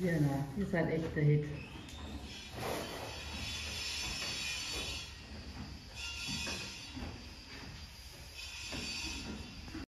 Genau, ist ein echt der Hit.